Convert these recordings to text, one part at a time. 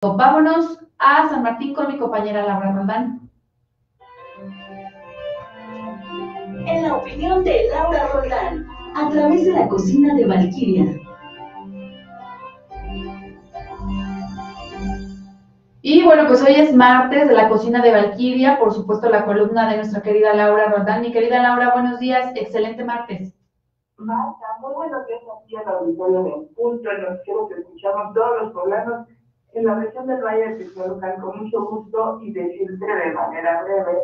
Vámonos a San Martín con mi compañera Laura Roldán. En la opinión de Laura Roldán, a través de la cocina de Valquiria. Y bueno, pues hoy es martes de la cocina de Valquiria, por supuesto la columna de nuestra querida Laura Roldán. Mi querida Laura, buenos días, excelente martes. Marta, muy buenos días aquí en la auditorio de Punto, en los que escuchamos todos los poblanos en la región del Valle de Tizolucan con mucho gusto y decirte de manera breve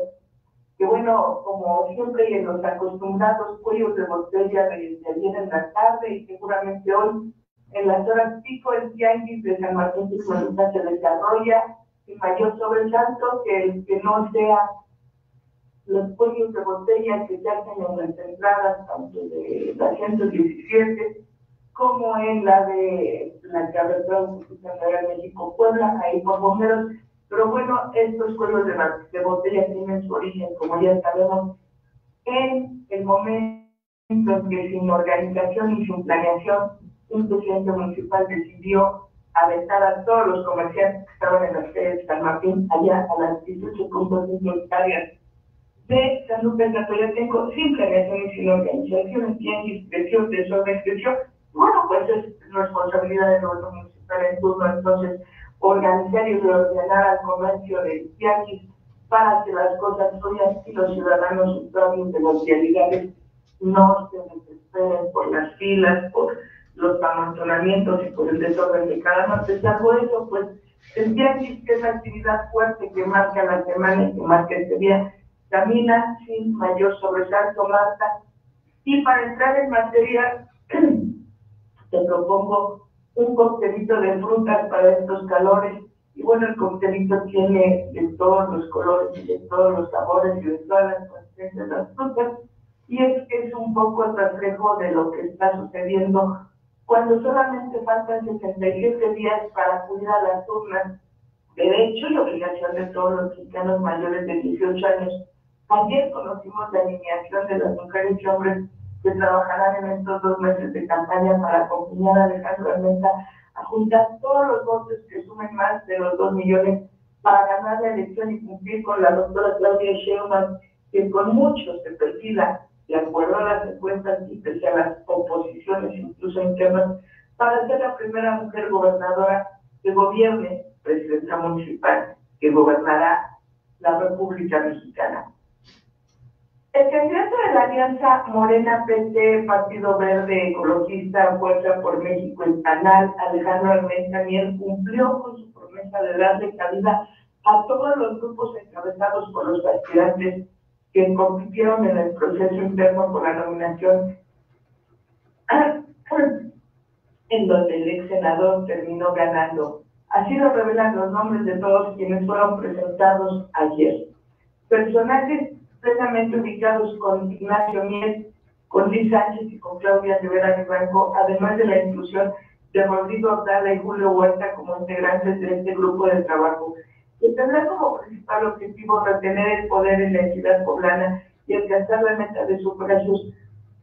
que bueno, como siempre y en los acostumbrados cuellos de botella de, de ayer en la tarde y seguramente hoy en las horas pico el tianguis de San Martín se desarrolla sin mayor sobresalto que el que no sea los cuellos de botella que se hacen en las entradas tanto de la 117 como en la de la carretera de México Puebla, ahí por bomberos. Pero bueno, estos cuellos de, de botella tienen su origen, como ya sabemos, en el momento en que sin organización y sin planeación, un presidente municipal decidió aventar a todos los comerciantes que estaban en las calles de San Martín, allá a las 18.5 hectáreas de San Lucas tengo sin planeación y sin organización, sin discreción, desorden, bueno, pues es responsabilidad del gobierno municipal en turno entonces organizar y reordenar al comercio de tianguis para que las cosas fluyan y los ciudadanos usuarios de las realidades no se desesperen por las filas, por los amontonamientos y por el desorden de cada martes. Salvo eso, pues el tianguis, que es la actividad fuerte que marca la semana y que marca este día, camina sin mayor sobresalto, Marta. Y para entrar en materia, te propongo un coctelito de frutas para estos calores. Y bueno, el coctelito tiene de todos los colores y de todos los sabores y de todas las consistencias de las frutas. Y es es un poco el reflejo de lo que está sucediendo cuando solamente faltan 67 días para acudir a las urnas. Derecho y obligación de todos los mexicanos mayores de 18 años Ayer conocimos la alineación de las mujeres y hombres que trabajarán en estos dos meses de campaña para acompañar a Alejandro Armenta a juntar todos los votos que sumen más de los dos millones para ganar la elección y cumplir con la doctora Claudia Sheinbaum, que con muchos se perfila, de acuerdo a las encuestas y pese a las oposiciones, incluso internas, para ser la primera mujer gobernadora que gobierne, presidenta municipal, que gobernará la República Mexicana. El candidato de la Alianza Morena PT, Partido Verde Ecologista, Fuerza por México, el canal Alejandro Armenta Miel, cumplió con su promesa de darle cabida a todos los grupos encabezados por los aspirantes que compitieron en el proceso interno por la nominación, en donde el ex senador terminó ganando. Así lo revelan los nombres de todos quienes fueron presentados ayer. Personajes plenamente ubicados con Ignacio Miel, con Luis Sánchez y con Claudia Rivera Franco, además de la inclusión de Rodrigo Ordala y Julio Huerta como integrantes de este grupo de trabajo, que tendrá como principal objetivo retener el poder en la entidad poblana y alcanzar la meta de sufragios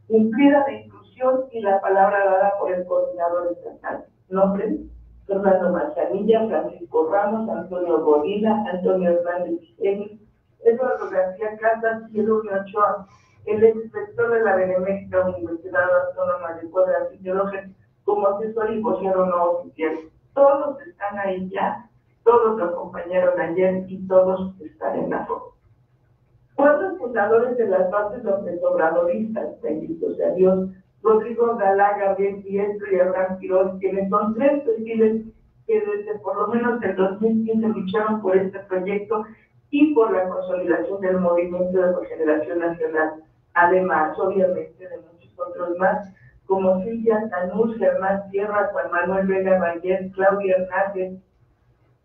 cumplida de inclusión y la palabra dada por el coordinador estatal. Nombres, Fernando Manzanilla, Francisco Ramos, Antonio Bolina, Antonio Hernández X, García Casas y Eduardo Ochoa, el exrector de la Benemérita Universidad Autónoma de Puebla, Fisiología, como asesor y vocero no oficial. Todos están ahí ya, todos lo acompañaron ayer y todos están en la foto. Cuatro fundadores de las bases los obradoristas, bendito sea Dios, Rodrigo Galá, Gabriel Pietro y Abraham Quirón, quienes son tres perfiles que desde por lo menos el 2015 lucharon por este proyecto y por la consolidación del movimiento de regeneración nacional, además, obviamente, de muchos otros más, como Silvia Tanús, Germán Sierra, Juan Manuel Vega Valle, Claudia Hernández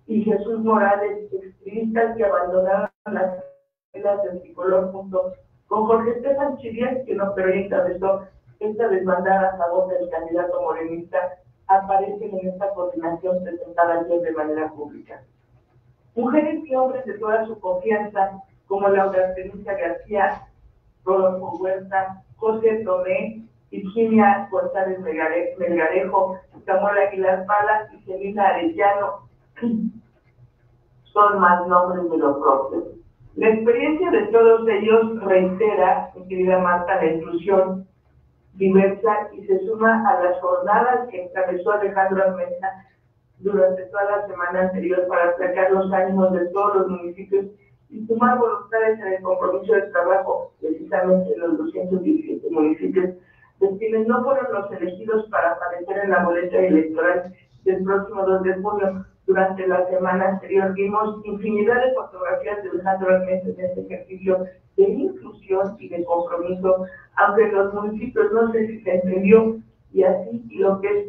y Jesús Morales, extremistas que abandonaron las filas del tricolor junto con Jorge Estefan Chirias, que no pero encabezó esta desbandada a favor del candidato morenista, aparecen en esta coordinación presentada ayer de manera pública. Mujeres y hombres de toda su confianza, como Laura Felicia García, Rodolfo Huerta, José Tomé, Virginia González Melgarejo, Samuel Aguilar Pala y Celina Arellano, son más nombres de lo propio. La experiencia de todos ellos reitera, mi querida Marta, la inclusión diversa y se suma a las jornadas que encabezó Alejandro Almenda durante toda la semana anterior para aplacar los ánimos de todos los municipios y sumar voluntades en el compromiso de trabajo, precisamente en los 217 municipios, de quienes no fueron los elegidos para aparecer en la boleta electoral del próximo 2 de junio. Durante la semana anterior vimos infinidad de fotografías de Alejandro Almenda en este ejercicio de inclusión y de compromiso, aunque en los municipios no sé si se entendió, y así lo que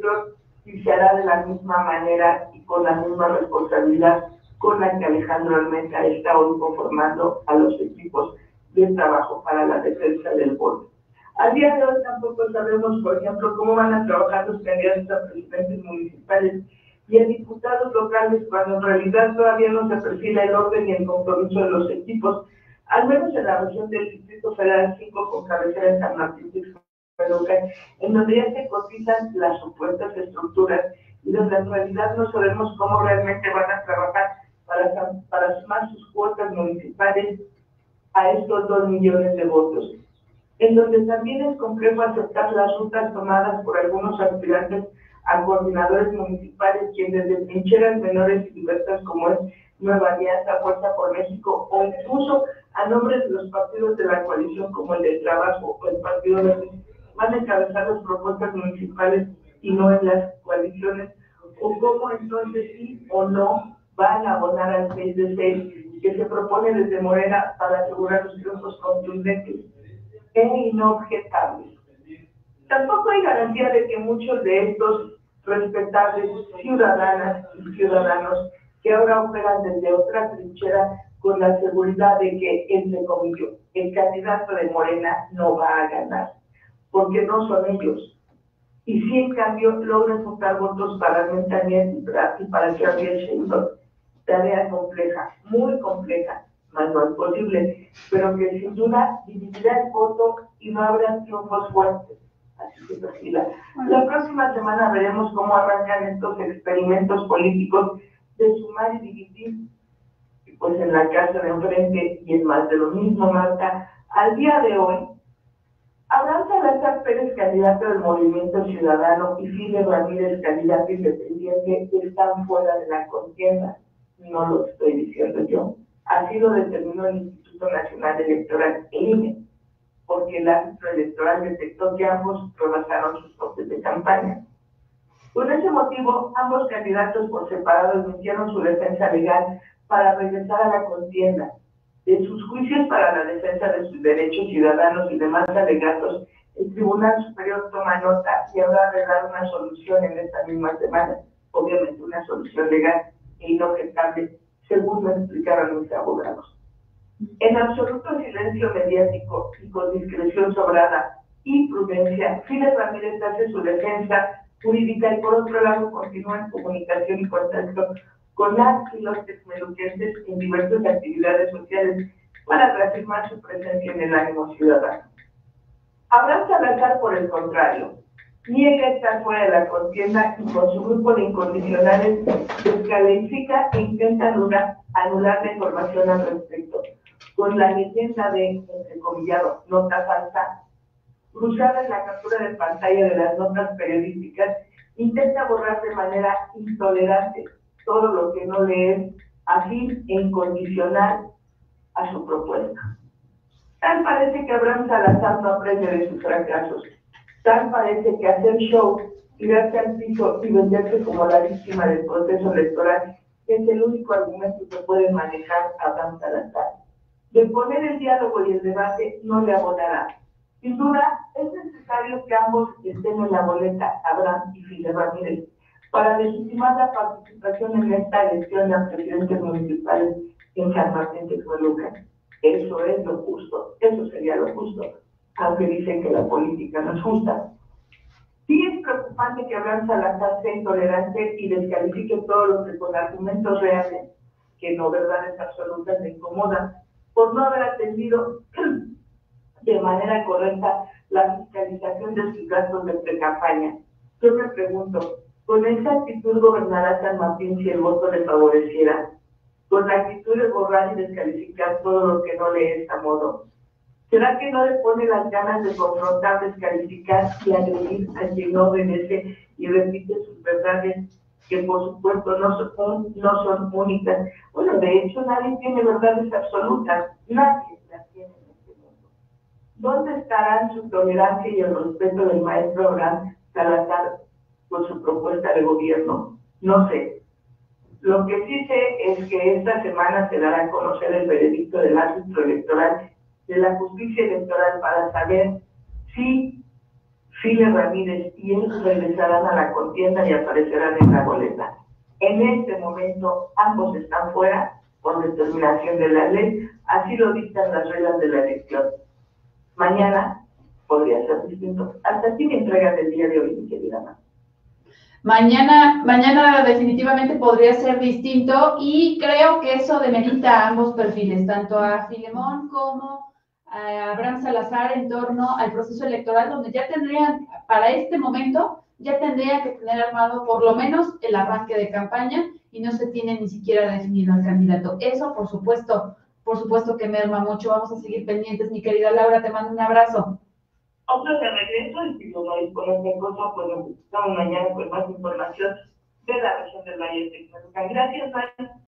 esto se hará de la misma manera y con la misma responsabilidad con la que Alejandro Almenda está hoy conformando a los equipos de trabajo para la defensa del voto. Al día de hoy tampoco sabemos, por ejemplo, cómo van a trabajar los candidatos a presidentes municipales y a diputados locales cuando en realidad todavía no se perfila el orden y el compromiso de los equipos, al menos en la región del Distrito Federal 5 con cabecera en San Martín en donde ya se cotizan las supuestas estructuras y donde en realidad no sabemos cómo realmente van a trabajar para, para sumar sus cuotas municipales a estos dos millones de votos, en donde también es complejo aceptar las rutas tomadas por algunos aspirantes a coordinadores municipales, quienes de trincheras menores y diversas como es Nueva Alianza, Fuerza por México, o incluso a nombres de los partidos de la coalición como el del Trabajo o el Partido Verde, van a encabezar las propuestas municipales y no en las coaliciones, o cómo entonces sí o no van a abonar al 6 de 6 que se propone desde Morena para asegurar los triunfos contundentes e inobjetables. Tampoco hay garantía de que muchos de estos respetables ciudadanas y ciudadanos que ahora operan desde otra trinchera con la seguridad de que, entre comillas, el candidato de Morena no va a ganar, porque no son ellos. Y si en cambio logran juntar votos para también y para había Sheinbaum tarea compleja, muy compleja, más no es posible, pero que sin duda dividirá el voto y no habrá triunfos fuertes. Así que tranquila. La próxima semana veremos cómo arrancan estos experimentos políticos de sumar y dividir, pues en la casa de enfrente y en más de lo mismo, Marta. Al día de hoy, Abraham Salazar Pérez, candidato del Movimiento Ciudadano, y Fidel Ramírez, candidato independiente, están fuera de la contienda no lo estoy diciendo yo, así lo determinó el Instituto Nacional Electoral, INE, porque el árbitro electoral detectó que ambos rebasaron sus topes de campaña. Por ese motivo, ambos candidatos por separado iniciaron su defensa legal para regresar a la contienda. De sus juicios para la defensa de sus derechos ciudadanos y demás alegatos, el Tribunal Superior toma nota y habrá de dar una solución en esta misma semana, obviamente una solución legal e inobjetable, según lo explicaron los abogados. En absoluto silencio mediático y con discreción sobrada y prudencia, Fidel Ramírez hace su defensa jurídica y por otro lado continúa en comunicación y contacto con las y los texmeluquenses en diversas actividades sociales para reafirmar su presencia en el ánimo ciudadano. Abraham Salazar, por el contrario, niega estar fuera de la contienda y con su grupo de incondicionales descalifica e intenta anular, anular la información al respecto, con la leyenda de, entre comillado, nota falsa, cruzada en la captura de pantalla de las notas periodísticas, intenta borrar de manera intolerante todo lo que no le es afín e incondicional a su propuesta. Tal parece que Abraham Salazar no aprende de sus fracasos Tal parece que hacer show, tirarse al piso y venderse como la víctima del proceso electoral es el único argumento que puede manejar Abraham Salazar. De poner el diálogo y el debate no le abonará. Sin duda, es necesario que ambos estén en la boleta, Abraham y Fidel Ramírez, para legitimar la participación en esta elección a presidentes municipales en San Martín de Eso es lo justo, eso sería lo justo aunque dicen que la política no es justa. Sí es preocupante que Abraham Salazar sea intolerante y descalifique todo lo que con argumentos reales, que no verdades absolutas, le incomodan, por no haber atendido de manera correcta la fiscalización de sus gastos de pre-campaña. Yo me pregunto, Con esa actitud gobernará San Martín si el voto le favoreciera. Con la actitud de borrar y descalificar todo lo que no le es a modo. ¿Será que no le pone las ganas de confrontar, descalificar y agredir a quien no obedece y repite sus verdades que por supuesto no son, únicas? Bueno, de hecho nadie tiene verdades absolutas, nadie las tiene en este mundo. ¿Dónde estarán su tolerancia y el respeto del maestro Abraham Salazar propuesta de gobierno? No sé. Lo que sí sé es que esta semana se dará a conocer el veredicto del árbitro electoral de la justicia electoral para saber si File Ramírez y él regresarán a la contienda y aparecerán en la boleta. En este momento ambos están fuera por determinación de la ley, así lo dictan las reglas de la elección. Mañana podría ser distinto. Hasta aquí mi entrega del día de hoy, mi querida Ana. Mañana, mañana definitivamente podría ser distinto y creo que eso demerita a ambos perfiles, tanto a Filemón como a Abraham Salazar en torno al proceso electoral, donde ya tendrían, para este momento, ya tendría que tener armado por lo menos el arranque de campaña y no se tiene ni siquiera definido al candidato. Eso, por supuesto, por supuesto que merma mucho. Vamos a seguir pendientes, mi querida Laura, te mando un abrazo. Otro de regreso y si no disponen cosa, pues nos estamos mañana con más información de la región del Valle de Texas. Gracias, María.